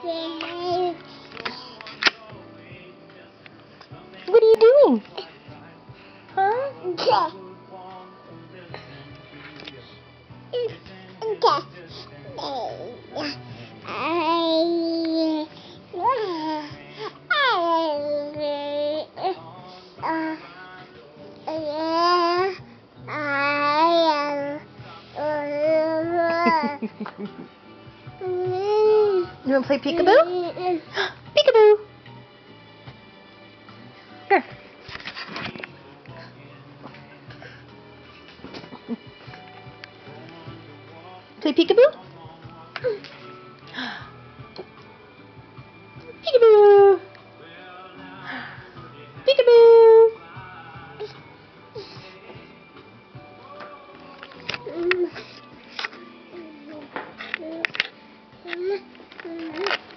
What are you doing? Huh? You want to play peekaboo? peekaboo! Here. Play peekaboo? peekaboo! Peekaboo! Mm-hmm.